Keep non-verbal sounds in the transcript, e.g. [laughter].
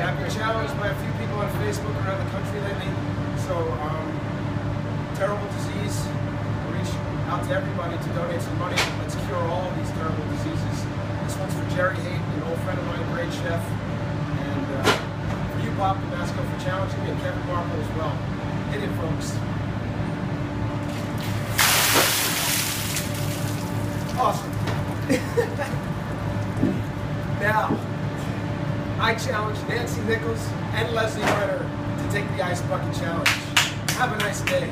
I've been challenged by a few people on Facebook around the country lately. So, um, terrible disease. Reach out to everybody to donate some money. Let's cure all of these terrible diseases. This one's for Jerry Hayden, an old friend of mine, great chef. And uh, for you, Bob Damasco, for challenging me, and Kevin Marple as well. Hit it, folks. Awesome. [laughs] now, I challenge Nancy Nichols and Leslie Brenner to take the Ice Bucket Challenge. Have a nice day.